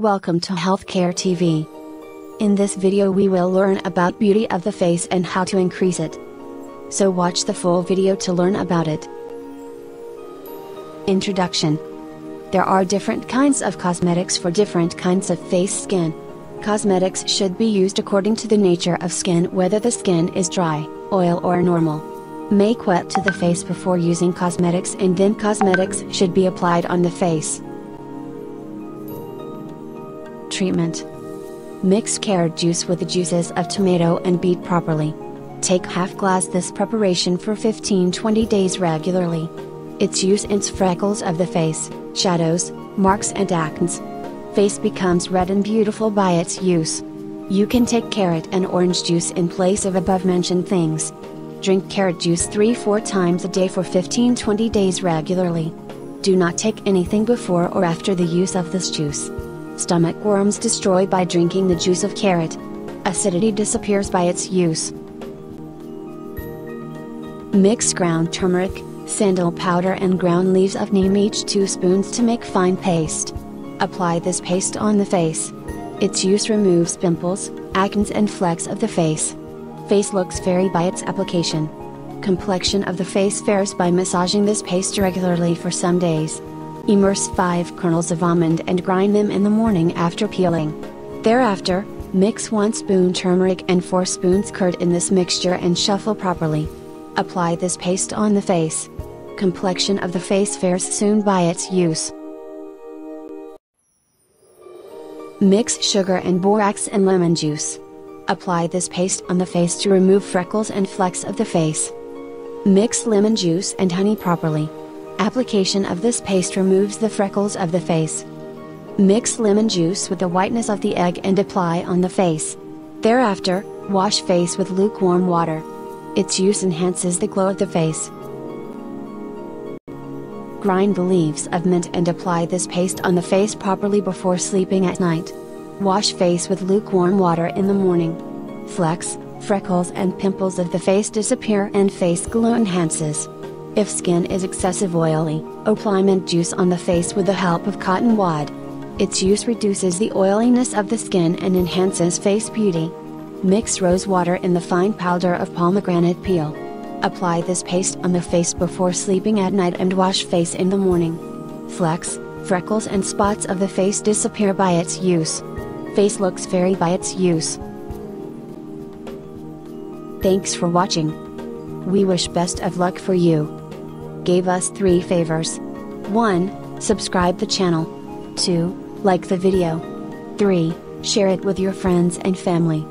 Welcome to Healthcare TV. In this video we will learn about beauty of the face and how to increase it. So watch the full video to learn about it. Introduction There are different kinds of cosmetics for different kinds of face skin. Cosmetics should be used according to the nature of skin whether the skin is dry, oil or normal. Make wet to the face before using cosmetics and then cosmetics should be applied on the face. Treatment Mix carrot juice with the juices of tomato and beet properly. Take half glass this preparation for 15-20 days regularly. Its use ends freckles of the face, shadows, marks and acnes, face becomes red and beautiful by its use. You can take carrot and orange juice in place of above mentioned things. Drink carrot juice 3-4 times a day for 15-20 days regularly. Do not take anything before or after the use of this juice. Stomach worms destroy by drinking the juice of carrot. Acidity disappears by its use. Mix ground turmeric, sandal powder and ground leaves of neem each 2 spoons to make fine paste. Apply this paste on the face. Its use removes pimples, acnes and flecks of the face. Face looks vary by its application. Complexion of the face varies by massaging this paste regularly for some days. Immerse 5 kernels of almond and grind them in the morning after peeling. Thereafter, mix 1 spoon turmeric and 4 spoons curd in this mixture and shuffle properly. Apply this paste on the face. Complexion of the face varies soon by its use. Mix sugar and borax and lemon juice. Apply this paste on the face to remove freckles and flecks of the face. Mix lemon juice and honey properly. Application of this paste removes the freckles of the face. Mix lemon juice with the whiteness of the egg and apply on the face. Thereafter, wash face with lukewarm water. Its use enhances the glow of the face. Grind the leaves of mint and apply this paste on the face properly before sleeping at night. Wash face with lukewarm water in the morning. Flecks, freckles and pimples of the face disappear and face glow enhances. If skin is excessive oily, apply mint juice on the face with the help of cotton wad. Its use reduces the oiliness of the skin and enhances face beauty. Mix rose water in the fine powder of pomegranate peel. Apply this paste on the face before sleeping at night and wash face in the morning. Flecks, freckles and spots of the face disappear by its use. Face looks vary by its use. Thanks for watching. We wish best of luck for you. Gave us 3 favors. 1. Subscribe the channel. 2. Like the video. 3. Share it with your friends and family.